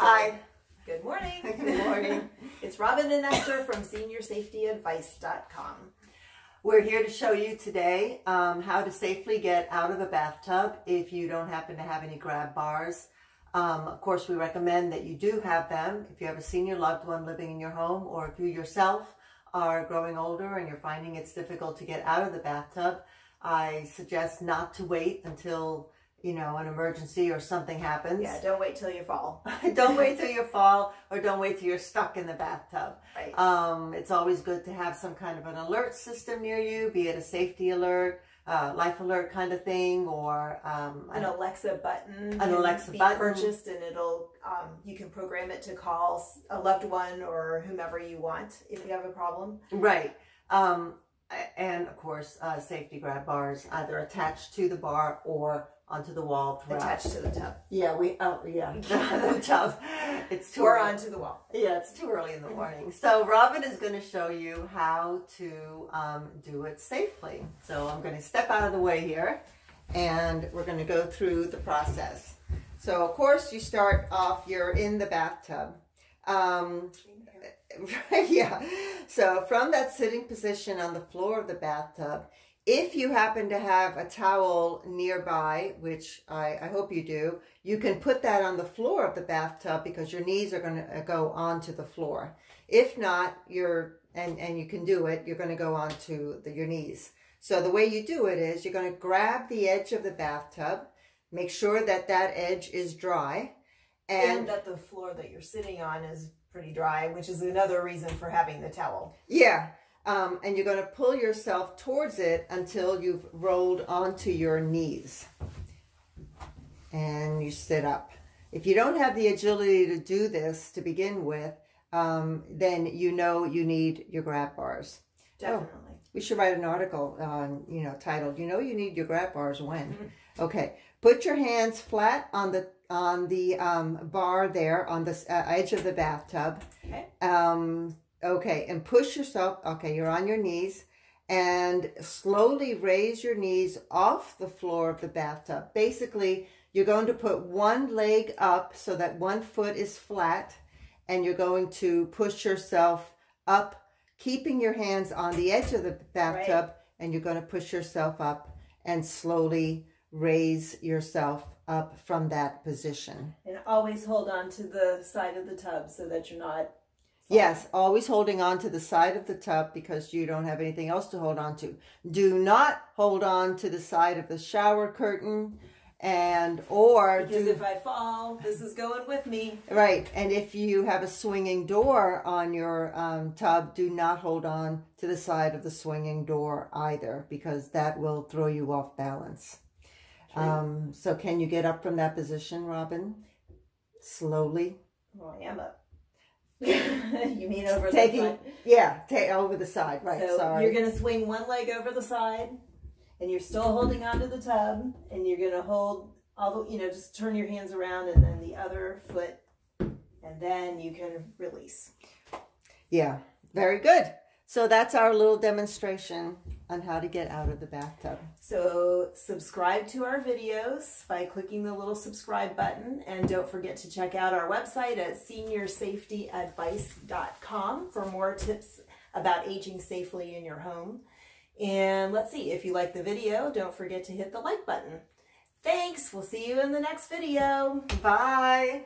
Hi. Good morning. Good morning. it's Robin and Esther from SeniorSafetyAdvice.com. We're here to show you today um, how to safely get out of a bathtub if you don't happen to have any grab bars. Um, of course, we recommend that you do have them if you have a senior loved one living in your home or if you yourself are growing older and you're finding it's difficult to get out of the bathtub. I suggest not to wait until you know, an emergency or something happens. Yeah, don't wait till you fall. don't wait till you fall or don't wait till you're stuck in the bathtub. Right. Um, it's always good to have some kind of an alert system near you, be it a safety alert, uh, life alert kind of thing, or um, an Alexa button. An Alexa be button. purchased, and it'll um, you can program it to call a loved one or whomever you want if you have a problem. Right. Um, and of course, uh, safety grab bars either attached to the bar or onto the wall throughout. Attached to the tub. Yeah, we, oh, yeah, the tub. It's too Or early. onto the wall. Yeah, it's too early in the morning. So Robin is going to show you how to um, do it safely. So I'm going to step out of the way here and we're going to go through the process. So of course you start off, you're in the bathtub. Um, yeah. So from that sitting position on the floor of the bathtub, if you happen to have a towel nearby, which I, I, hope you do, you can put that on the floor of the bathtub because your knees are going to uh, go onto the floor. If not, you're, and, and you can do it, you're going to go onto the, your knees. So the way you do it is you're going to grab the edge of the bathtub, make sure that that edge is dry. And, and that the floor that you're sitting on is pretty dry, which is another reason for having the towel. Yeah. Um, and you're going to pull yourself towards it until you've rolled onto your knees. And you sit up. If you don't have the agility to do this to begin with, um, then you know you need your grab bars. Definitely. Oh, we should write an article on, you know, titled, you know you need your grab bars when. Okay. Put your hands flat on the on the um, bar there on the uh, edge of the bathtub. Okay. Um, Okay, and push yourself. Okay, you're on your knees. And slowly raise your knees off the floor of the bathtub. Basically, you're going to put one leg up so that one foot is flat. And you're going to push yourself up, keeping your hands on the edge of the bathtub. Right. And you're going to push yourself up and slowly raise yourself up from that position. And always hold on to the side of the tub so that you're not Yes, always holding on to the side of the tub because you don't have anything else to hold on to. Do not hold on to the side of the shower curtain and or because do, if I fall, this is going with me. Right, and if you have a swinging door on your um, tub, do not hold on to the side of the swinging door either because that will throw you off balance. Um, so can you get up from that position, Robin? Slowly. Well, I am up. you mean over Taking, the side? Yeah, take over the side. Right. So sorry. you're gonna swing one leg over the side, and you're still holding onto the tub, and you're gonna hold all the, you know, just turn your hands around, and then the other foot, and then you can release. Yeah, very good. So that's our little demonstration on how to get out of the bathtub. So subscribe to our videos by clicking the little subscribe button and don't forget to check out our website at seniorsafetyadvice.com for more tips about aging safely in your home. And let's see, if you like the video, don't forget to hit the like button. Thanks, we'll see you in the next video. Bye.